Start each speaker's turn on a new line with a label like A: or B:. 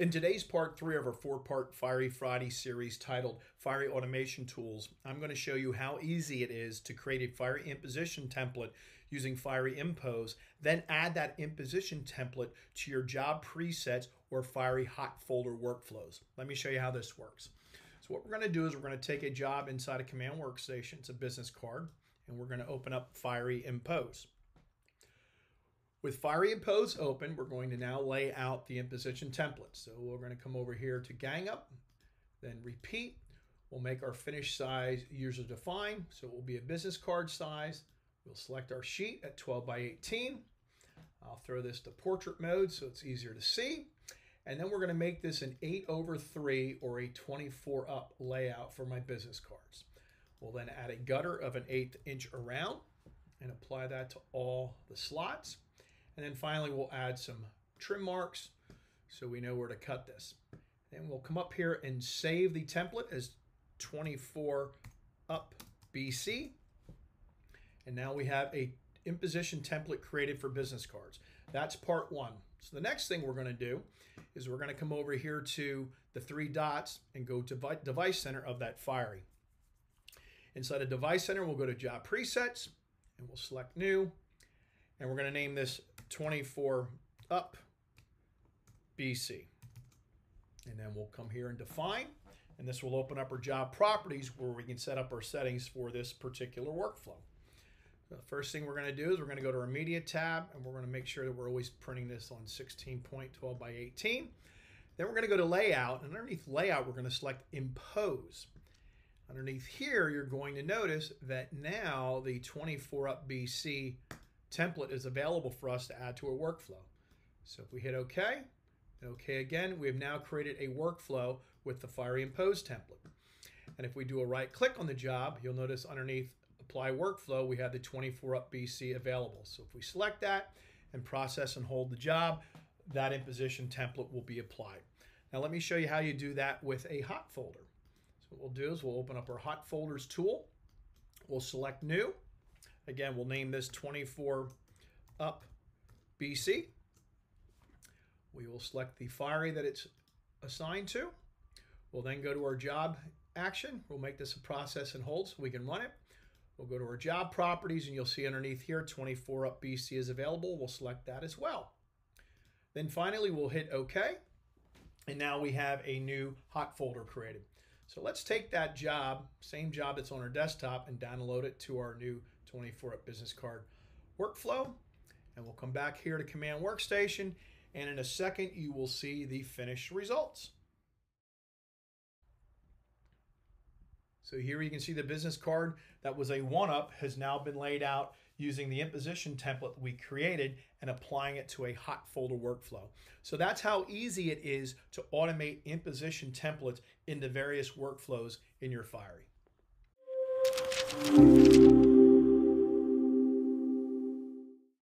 A: In today's part three of our four part Fiery Friday series titled Fiery Automation Tools, I'm going to show you how easy it is to create a Fiery imposition template using Fiery Impose, then add that imposition template to your job presets or Fiery hot folder workflows. Let me show you how this works. What we're going to do is we're going to take a job inside a command workstation, it's a business card, and we're going to open up Fiery Impose. With Fiery Impose open, we're going to now lay out the imposition template. So we're going to come over here to gang up, then repeat. We'll make our finish size user defined. So it will be a business card size. We'll select our sheet at 12 by 18. I'll throw this to portrait mode so it's easier to see. And then we're going to make this an 8 over 3 or a 24 up layout for my business cards. We'll then add a gutter of an eighth inch around and apply that to all the slots. And then finally, we'll add some trim marks so we know where to cut this. Then we'll come up here and save the template as 24 up BC. And now we have a imposition template created for business cards. That's part one. So the next thing we're going to do is we're going to come over here to the three dots and go to device center of that Fiery. Inside of device center, we'll go to job presets and we'll select new. And we're going to name this 24 up BC. And then we'll come here and define, and this will open up our job properties where we can set up our settings for this particular workflow. The first thing we're going to do is we're going to go to our media tab and we're going to make sure that we're always printing this on 16.12 by 18. Then we're going to go to layout and underneath layout we're going to select impose. Underneath here you're going to notice that now the 24 up BC template is available for us to add to our workflow. So if we hit OK, OK again, we have now created a workflow with the Fiery Impose template. And if we do a right click on the job, you'll notice underneath Apply Workflow, we have the 24 up BC available. So if we select that and process and hold the job, that imposition template will be applied. Now let me show you how you do that with a hot folder. So what we'll do is we'll open up our hot folders tool. We'll select new Again, we'll name this 24 up BC. We will select the fiery that it's assigned to. We'll then go to our job action. We'll make this a process and hold so we can run it. We'll go to our job properties and you'll see underneath here 24 up BC is available. We'll select that as well. Then finally we'll hit OK. And now we have a new hot folder created. So let's take that job, same job that's on our desktop, and download it to our new 24 up business card workflow. And we'll come back here to command workstation. And in a second, you will see the finished results. So here you can see the business card that was a one-up has now been laid out using the imposition template we created and applying it to a hot folder workflow. So that's how easy it is to automate imposition templates into various workflows in your Fiery.